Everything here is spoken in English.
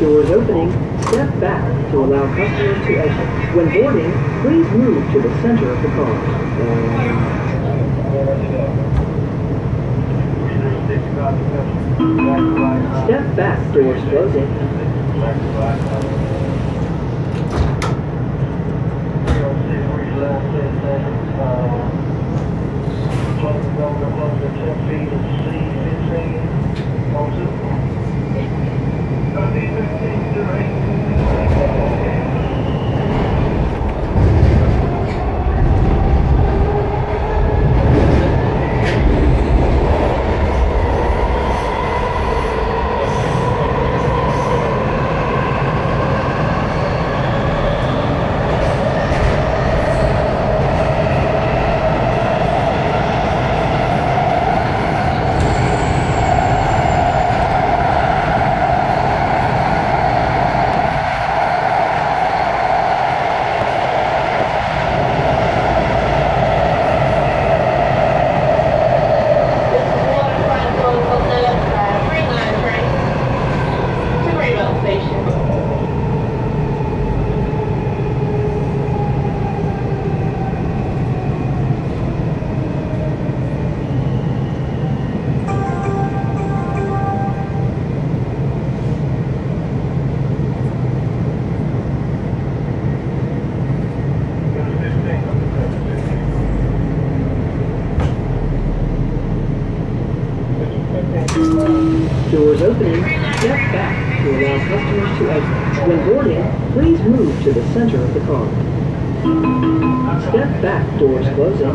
Doors opening, step back to allow customers to exit. When boarding, please move to the center of the car. Step back, doors closing. Doors opening, step back to allow customers to exit. When boarding, please move to the center of the car. Step back, doors closing.